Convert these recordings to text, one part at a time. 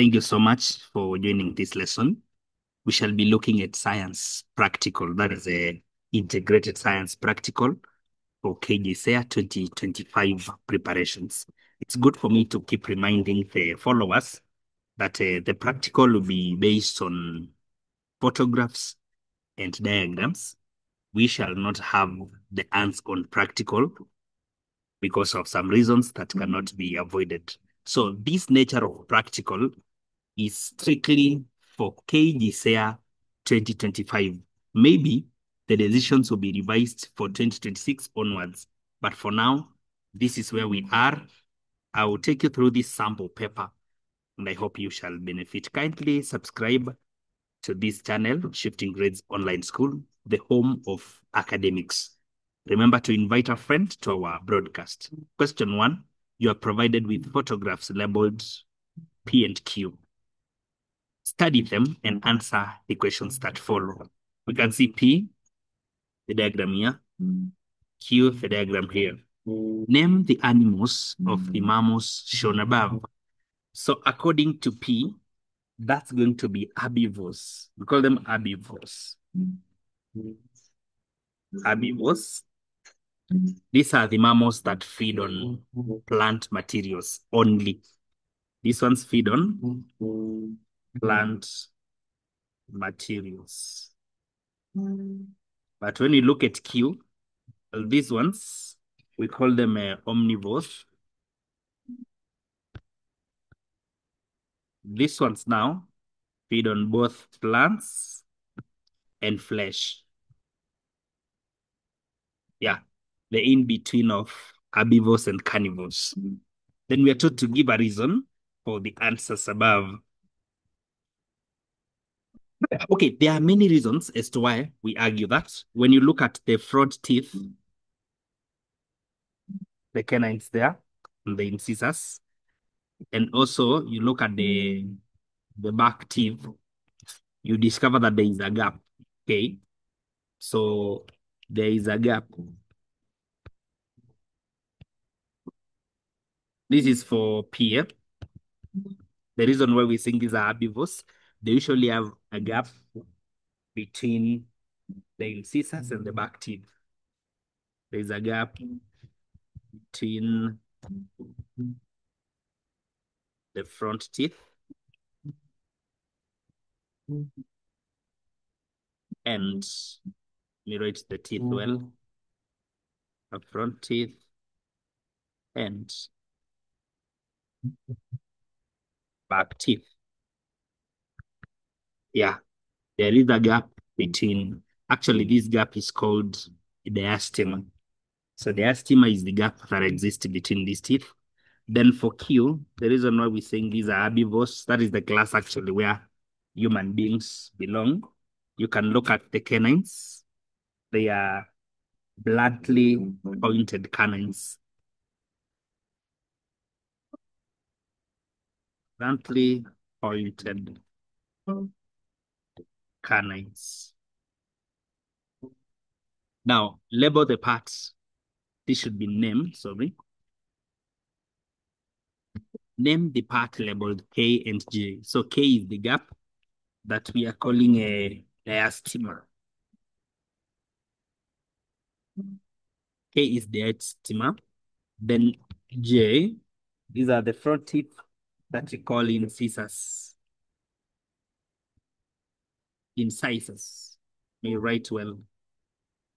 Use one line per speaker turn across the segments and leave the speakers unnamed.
Thank you so much for joining this lesson. We shall be looking at science practical. That is a integrated science practical for KJSEA 2025 preparations. It's good for me to keep reminding the followers that uh, the practical will be based on photographs and diagrams. We shall not have the hands-on practical because of some reasons that cannot be avoided. So this nature of practical is strictly for KJSEA 2025. Maybe the decisions will be revised for 2026 onwards. But for now, this is where we are. I will take you through this sample paper and I hope you shall benefit. Kindly subscribe to this channel, Shifting Grades Online School, the home of academics. Remember to invite a friend to our broadcast. Question one, you are provided with photographs labeled P and Q. Study them and answer the questions that follow. We can see P, the diagram here, Q, the diagram here. Name the animals of the mm. mammals shown above. So according to P, that's going to be herbivores. We call them herbivores. Herbivores. These are the mammals that feed on plant materials only. These ones feed on Mm-hmm. plant materials. Mm-hmm. But when you look at Q, these ones, we call them uh, omnivores. These ones now feed on both plants and flesh. Yeah, the in-between of herbivores and carnivores. Mm-hmm. Then we are told to give a reason for the answers above. Okay, there are many reasons as to why we argue that. When you look at the front teeth, the canines there, and the incisors, and also you look at the the back teeth, you discover that there is a gap. Okay, so there is a gap. This is for P. The reason why we think these are herbivores, they usually have a gap between the incisors and the back teeth. There is a gap between the front teeth and write the teeth well. Mm-hmm. A front teeth and back teeth. Yeah, there is a gap between, actually this gap is called the diastema. So the diastema is the gap that exists between these teeth. Then for Q, the reason why we're saying these are herbivores, that is the class actually where human beings belong. You can look at the canines. They are bluntly pointed canines. Bluntly pointed canines. Now, label the parts. This should be named, sorry. Name the part labeled K and J. So K is the gap that we are calling a diastema. K is the diastema. Then J, these are the front teeth that we call incisors. Incisors. May mm. write well.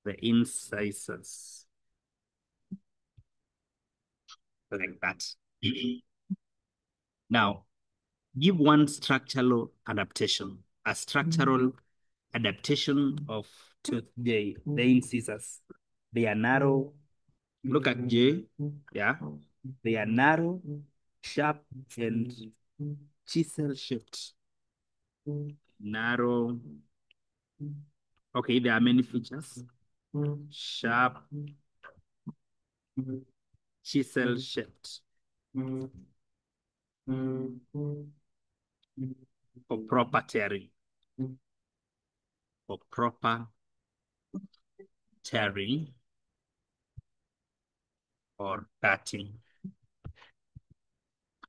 The incisors. Like that. Now, give one structural adaptation. A structural mm. adaptation of tooth J, the incisors. They are narrow. Look at J. Yeah. They are narrow, sharp, and chisel shaped. Narrow. Okay, there are many features. Sharp, chisel shaped. For proper tearing. For proper tearing or cutting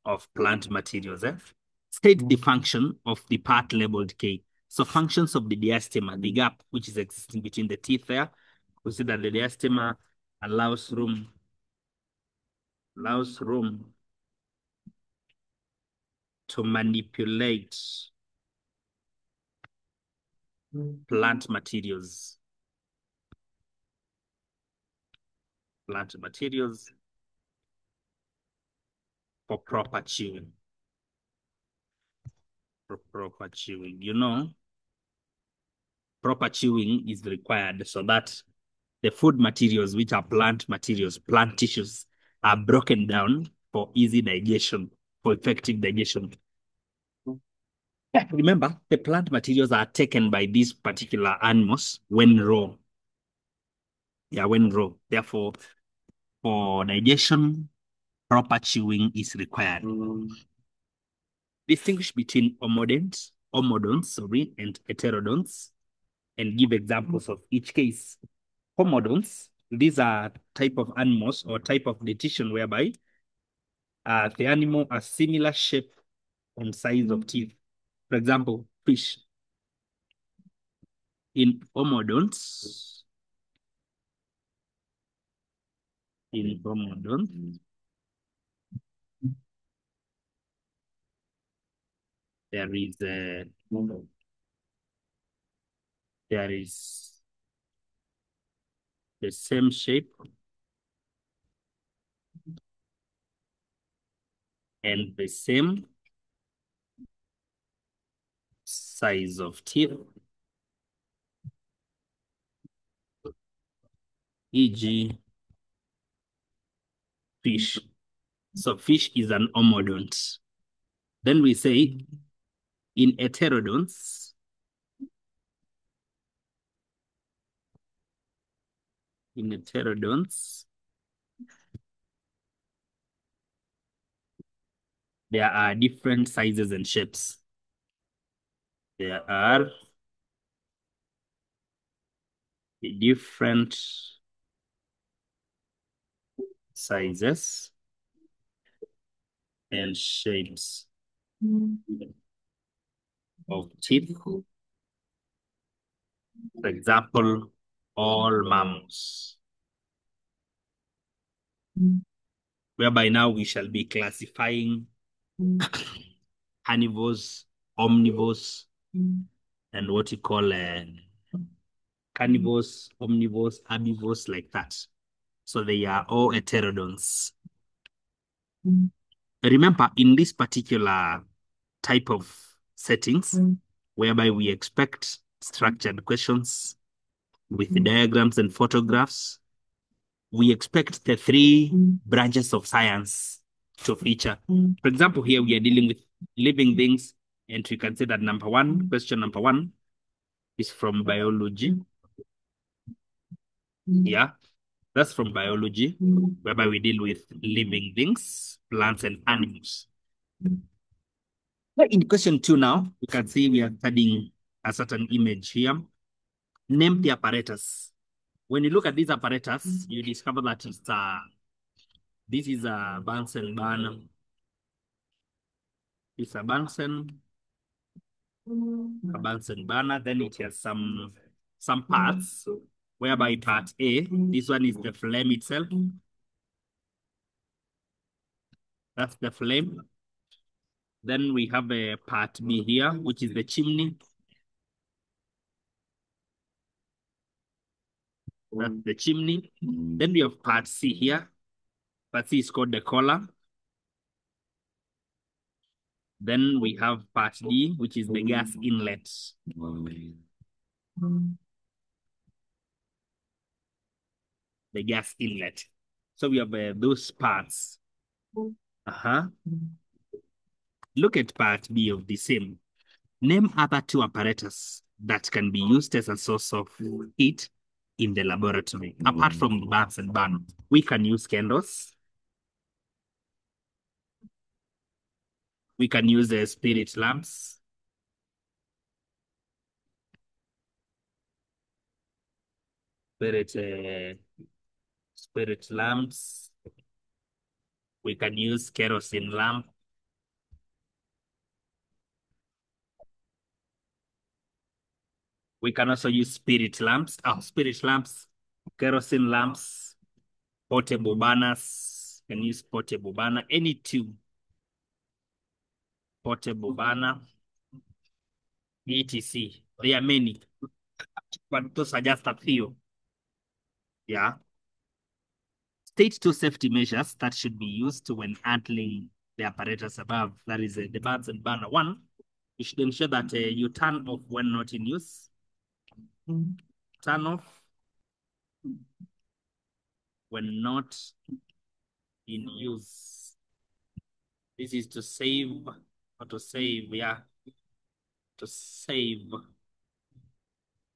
of plant materials. Eh? State mm. the function of the part labeled K. So functions of the diastema, the gap which is existing between the teeth there, we see that the diastema allows room, allows room to manipulate plant materials. Plant materials for proper chewing. Proper chewing, you know, proper chewing is required so that the food materials, which are plant materials, plant tissues, are broken down for easy digestion, for effective digestion. Yeah, remember, the plant materials are taken by these particular animals when raw. Yeah, when raw. Therefore, for digestion, proper chewing is required. Mm. Distinguish between homodonts, homodonts, sorry, and heterodonts, and give examples of each case. Homodonts, these are type of animals or type of dentition whereby uh, the animal has similar shape and size of teeth. For example, fish. In homodonts, in homodonts, there is a there is the same shape and the same size of teeth, e.g. fish. So fish is an homodont. Then we say in heterodonts, in heterodonts, there are different sizes and shapes. There are different sizes and shapes mm-hmm. Of teeth. For example, all mammals. Whereby now we shall be classifying carnivores, omnivores, and what you call uh, carnivores, omnivores, herbivores, like that. So they are all heterodonts. Remember, in this particular type of settings, mm. whereby we expect structured questions with mm. diagrams and photographs, we expect the three mm. branches of science to feature. For example, here we are dealing with living things, and we can say that number one, question number one, is from biology. Yeah, that's from biology, whereby we deal with living things, plants, and animals. In question two now, you can see we are studying a certain image here. Name the apparatus. When you look at this apparatus, you discover that it's uh, this is a Bunsen burner. It's a Bunsen, a Bunsen burner. Then it has some some parts, whereby part A, this one is the flame itself. That's the flame. Then we have a part B here, which is the chimney. That's the chimney. Mm. Then we have part C here. Part C is called the collar. Then we have part D, which is the gas mm. inlet. Mm. The gas inlet. So we have uh, those parts. Uh-huh. Look at part B of the same. Name other two apparatus that can be used as a source of heat in the laboratory. Apart from the and burner, we can use candles. We can use the spirit lamps. Spirit, uh, spirit lamps. We can use kerosene lamp. We can also use spirit lamps, oh, spirit lamps, kerosene lamps, portable burners. Can use portable burner, any tube, portable burner, etc. There are many, but those are just a few. Yeah. State two safety measures that should be used when handling the apparatus above. That is uh, the Bunsen burner. One, you should ensure that uh, you turn off when not in use. Turn off when not in use. This is to save, or to save, yeah, to save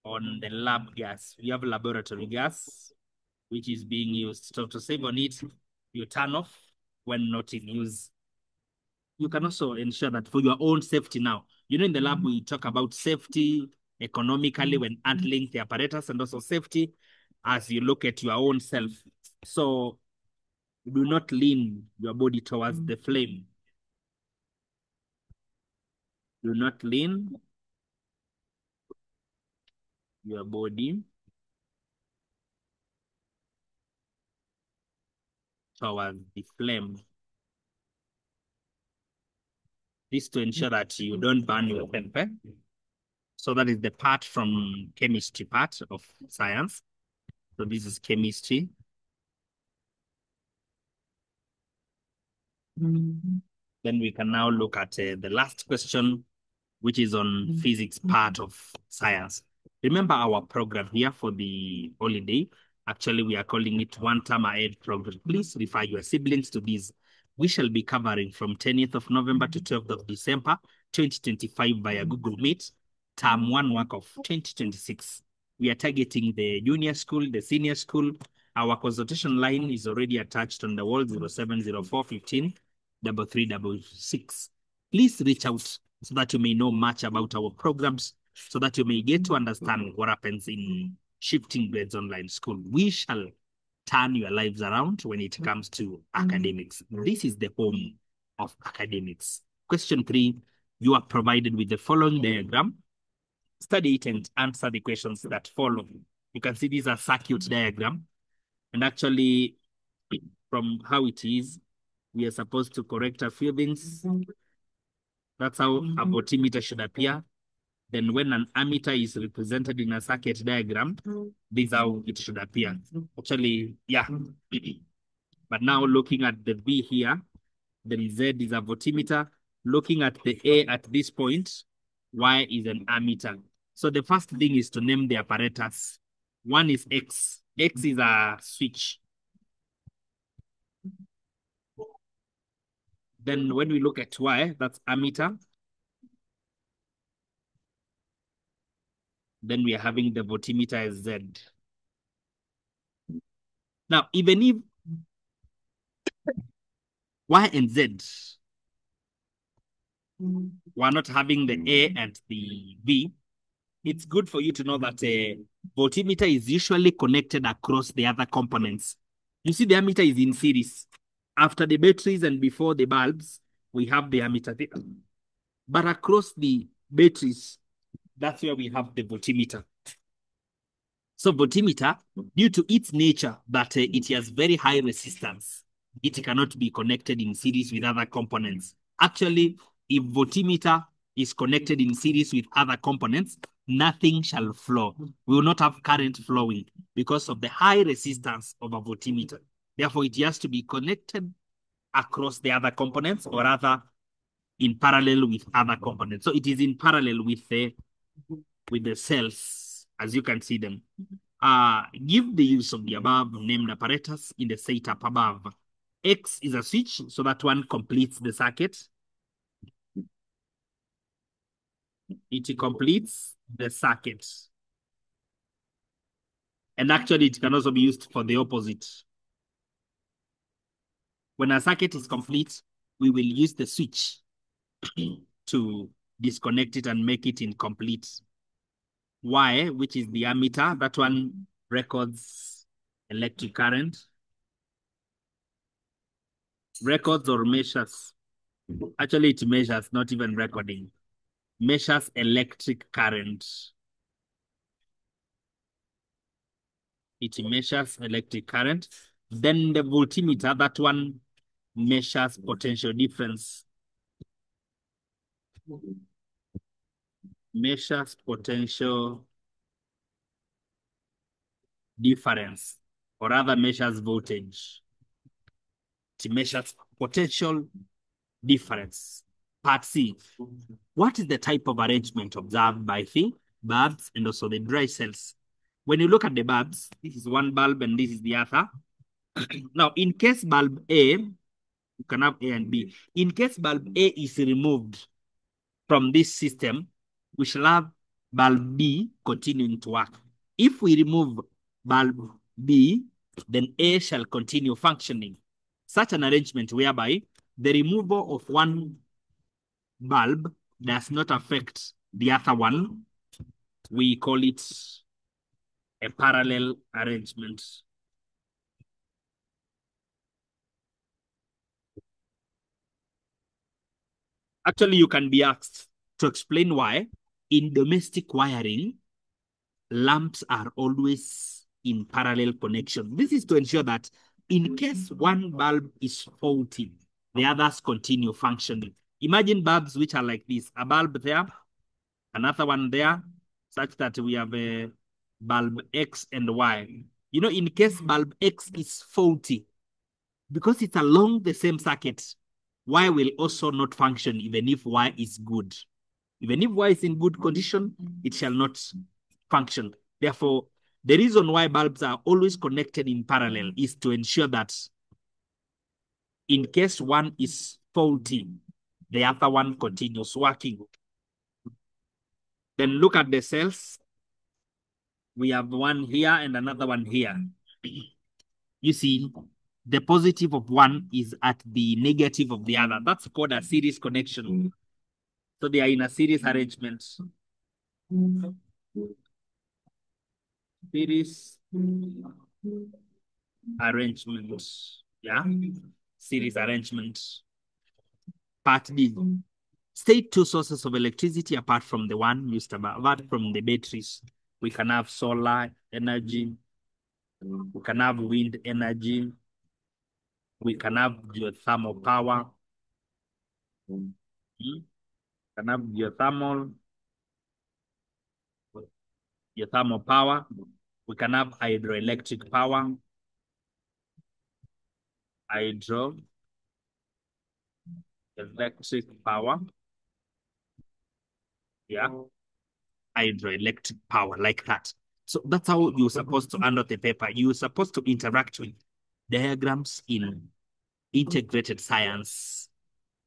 on the lab gas. We have laboratory gas, which is being used. So to save on it, you turn off when not in use. You can also ensure that for your own safety now, you know, in the lab, we talk about safety economically mm-hmm. when handling mm-hmm. the apparatus and also safety as you look at your own self. So do not lean your body towards mm-hmm. the flame. Do not lean your body towards the flame. This to ensure that you don't burn your pempe. So that is the part from chemistry part of science. So this is chemistry. Mm-hmm. Then we can now look at uh, the last question, which is on mm-hmm. physics part of science. Remember our program here for the holiday. Actually, we are calling it one term ahead program. Please refer your siblings to this. We shall be covering from 10th of November to 12th of December, 2025 via mm-hmm. Google Meet, term one work of 2026. We are targeting the junior school, the senior school. Our consultation line is already attached on the wall 0704 15 3366. Please reach out so that you may know much about our programs, so that you may get to understand mm-hmm. what happens in shifting grades online school. We shall turn your lives around when it comes to mm-hmm. academics. Mm-hmm. This is the home of academics. Question three, you are provided with the following diagram. Study it and answer the questions that follow. You can see these are circuit diagram. And actually, from how it is, we are supposed to correct a few things. That's how a voltmeter should appear. Then when an ammeter is represented in a circuit diagram, this is how it should appear. Actually, yeah. but now looking at the B here, then Z is a voltmeter. Looking at the A at this point, Y is an ammeter. So the first thing is to name the apparatus. One is X. X is a switch. Then when we look at Y, that's ammeter. Then we are having the voltmeter as Z. Now, even if Y and Z we're not having the A and the V, it's good for you to know that a voltmeter is usually connected across the other components. You see the ammeter is in series. After the batteries and before the bulbs, we have the ammeter there. But across the batteries, that's where we have the voltmeter. So voltmeter, due to its nature that uh, it has very high resistance, it cannot be connected in series with other components. Actually, if voltmeter is connected in series with other components, nothing shall flow. We will not have current flowing because of the high resistance of a voltmeter. Therefore, it has to be connected across the other components or rather in parallel with other components. So it is in parallel with the with the cells, as you can see them. Uh, give the use of the above named apparatus in the setup above. X is a switch, so that one completes the circuit. It completes the circuit. And actually, it can also be used for the opposite. When a circuit is complete, we will use the switch to disconnect it and make it incomplete. Y, which is the ammeter, that one records electric current. Records or measures. Actually, it measures, not even recording. Measures electric current. It measures electric current. Then the voltmeter, that one measures potential difference. Measures potential difference or rather measures voltage. It measures potential difference. Part C. What is the type of arrangement observed by the bulbs and also the dry cells? When you look at the bulbs, this is one bulb and this is the other. now, in case bulb A, you can have A and B. In case bulb A is removed from this system, we shall have bulb B continuing to work. If we remove bulb B, then A shall continue functioning. Such an arrangement whereby the removal of one bulb does not affect the other one, we call it a parallel arrangement. Actually, you can be asked to explain why in domestic wiring, lamps are always in parallel connection. This is to ensure that in case one bulb is faulty, the others continue functioning. Imagine bulbs which are like this, a bulb there, another one there, such that we have a bulb X and Y. You know, in case bulb X is faulty, because it's along the same circuit, Y will also not function even if Y is good. Even if Y is in good condition, it shall not function. Therefore, the reason why bulbs are always connected in parallel is to ensure that in case one is faulty, the other one continues working. Then look at the cells. We have one here and another one here. You see, the positive of one is at the negative of the other. That's called a series connection. So they are in a series arrangement. Series arrangement. Yeah. Series arrangement. Part B. State two sources of electricity apart from the one used above, apart from the batteries. We can have solar energy. We can have wind energy. We can have geothermal power. Hmm? We can have geothermal, geothermal power. We can have hydroelectric power, hydroelectric power. Yeah, hydroelectric power like that. So that's how you're supposed to handle the paper. You're supposed to interact with diagrams in integrated science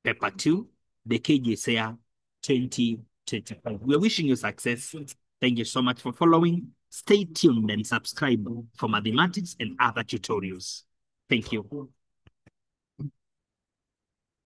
paper two, the KJSEA 2025. We're wishing you success. Thank you so much for following. Stay tuned and subscribe for mathematics and other tutorials. Thank you.